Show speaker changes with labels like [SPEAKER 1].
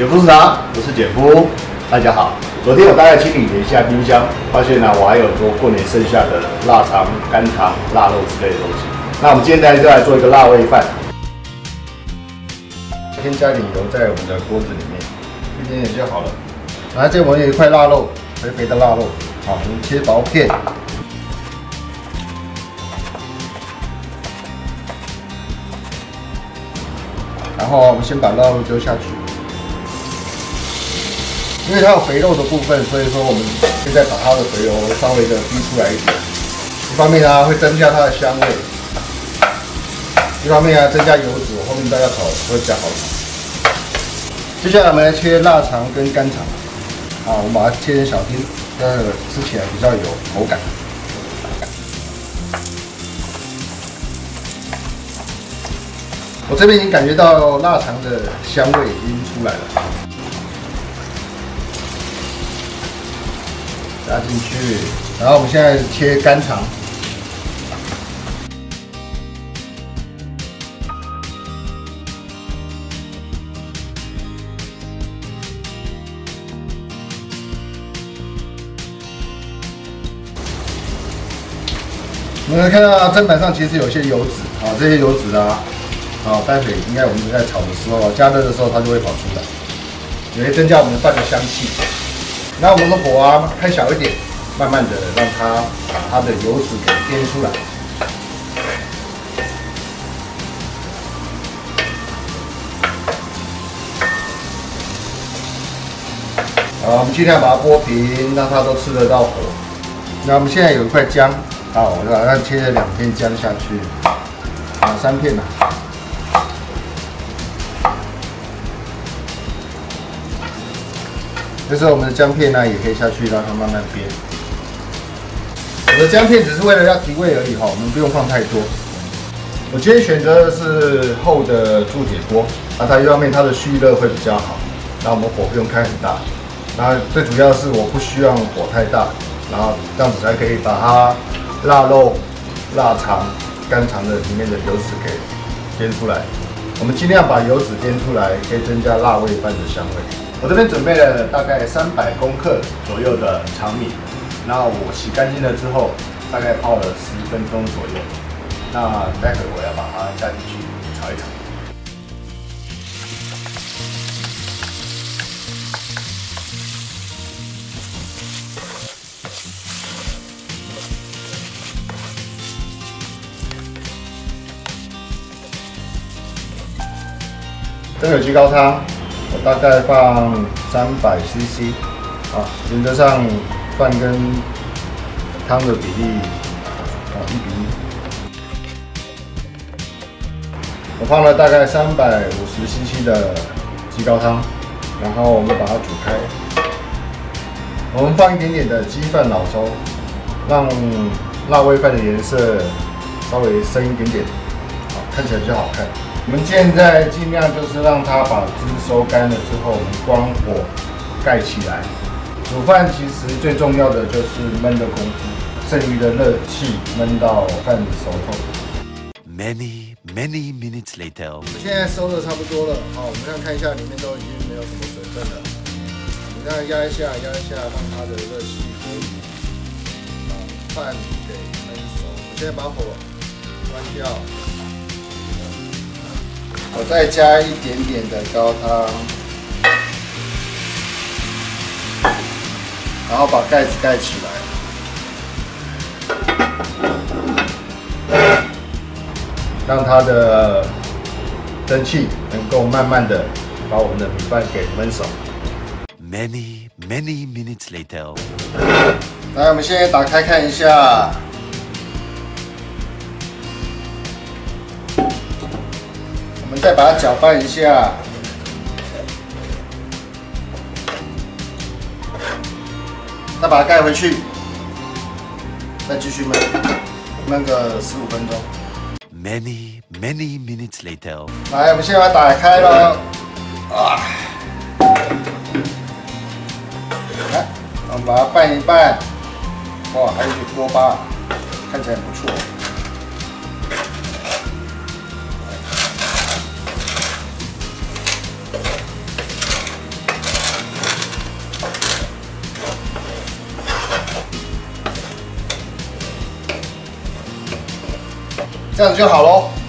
[SPEAKER 1] 姐夫是啥，我是姐夫，大家好。昨天我大概清理了一下冰箱，发现呢我还有很多过年剩下的腊肠、干肠、腊肉之类的东西。那我们今天呢就来做一个腊味饭。先加点油在我们的锅子里面，一点点就好了。来，这我有一块腊肉，肥肥的腊肉，好，我们切薄片。然后我们先把腊肉丢下去，因为它有肥肉的部分，所以说我们现在把它的肥油稍微的逼出来一点。一方面呢会增加它的香味，一方面呢增加油脂，后面大家炒会比较好炒。接下来我们来切腊肠跟干肠，啊，我们把它切成小丁，这样吃起来比较有口感。我这边已经感觉到腊肠的香味已经出来了，加进去，然后我们现在切干肠，我们看到砧板上其实有些油脂啊，这些油脂啊。好，待会应该我们在炒的时候，加热的时候它就会跑出来，也会增加我们饭的香气。那我们的火啊开小一点，慢慢的让它把它的油脂给煸出来。好，我们尽量把它拨平，让它都吃得到火。那我们现在有一块姜，好，我把它切了两片姜下去，啊，三片呢。这时候我们的姜片呢，也可以下去让它慢慢煸。我的姜片只是为了要提味而已哈，我们不用放太多。我今天选择的是厚的铸铁锅，那它一方面它的蓄热会比较好，然后我们火不用开很大。那最主要是我不需要火太大，然后这样子才可以把它腊肉、腊肠、肝肠的里面的油脂给煸出来。我们尽量把油脂煸出来，可以增加腊味饭的香味。我这边准备了大概三百公克左右的长米，那我洗干净了之后，大概泡了十分钟左右。那待会我要把它加进去炒一炒。真有鸡高汤。我大概放三百 CC，啊，原则上饭跟汤的比例啊一比一。我放了大概三百五十 CC 的鸡高汤，然后我们把它煮开。我们放一点点的鸡饭老抽，让辣味饭的颜色稍微深一点点，好看起来比较好看。我们现在尽量就是让它把汁收干了之后，我们关火盖起来。煮饭其实最重要的就是焖的功夫，剩余的热气焖到饭熟透。Many many minutes later，我现在收的差不多了，好，我们看看一下里面都已经没有什么水分了。你看压一下，压一下，让它的热气可以把饭给焖熟。我现在把火关掉。我再加一点点的高汤，然后把盖子盖起来，让它的蒸汽能够慢慢的把我们的米饭给焖熟。Many many minutes later，来，我们现在打开看一下。们再把它搅拌一下，再把它盖回去，再继续焖，焖个十五分钟。Many many minutes later，来，我们现在把它打开了，啊，来，我们把它拌一拌，哇，还有点锅巴，看起来不错。这样子就好喽。